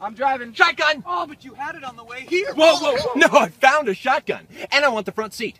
I'm driving. Shotgun! Oh, but you had it on the way here. Whoa, whoa, whoa. No, I found a shotgun. And I want the front seat.